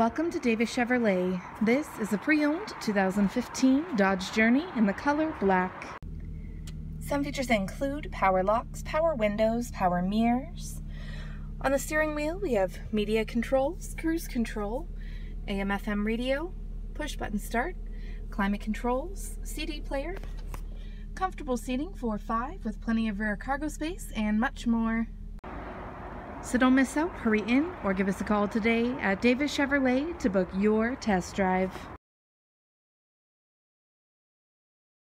Welcome to Davis Chevrolet. This is a pre-owned 2015 Dodge Journey in the color black. Some features include power locks, power windows, power mirrors. On the steering wheel we have media controls, cruise control, AM FM radio, push button start, climate controls, CD player, comfortable seating for five with plenty of rear cargo space, and much more. So don't miss out, hurry in or give us a call today at Davis Chevrolet to book your test drive.